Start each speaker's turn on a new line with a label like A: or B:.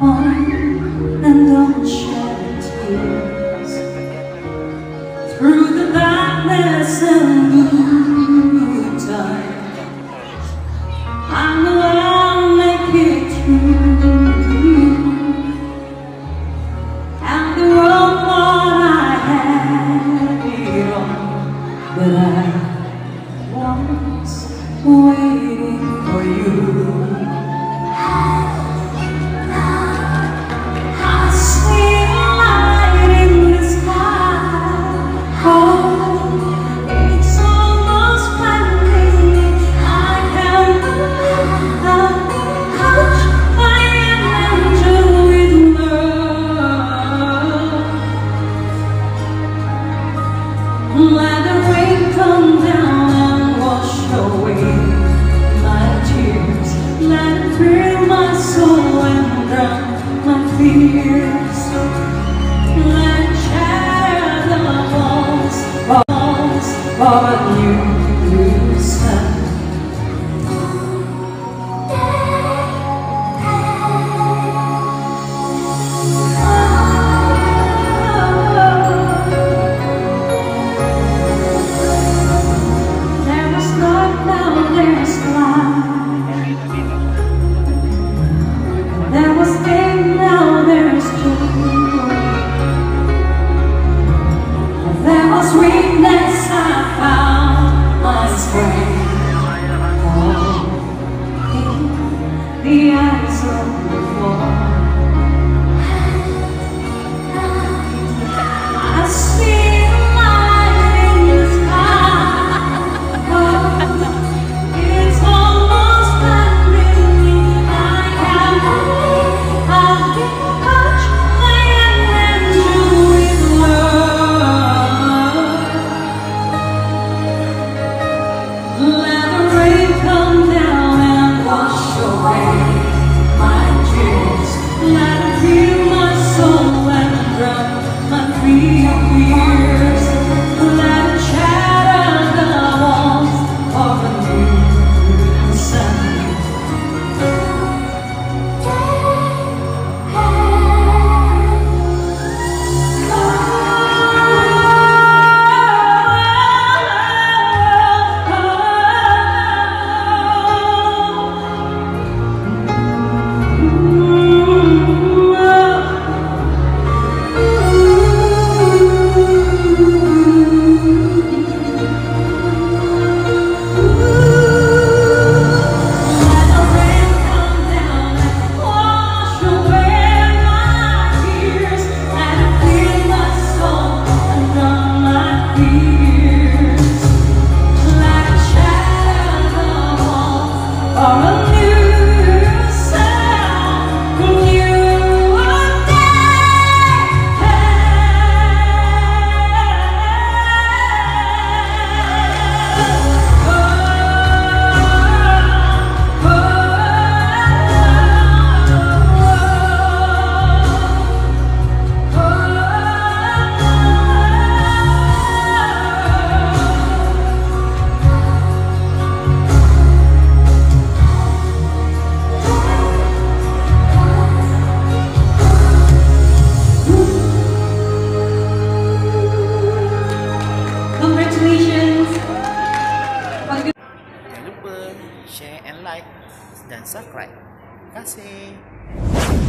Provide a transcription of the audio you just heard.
A: on and on shed tears through the darkness and the time. I know I'll make it through, and the road that I had it but I was waiting for you. Of
B: you. 我们 dan subscribe. Terima kasih.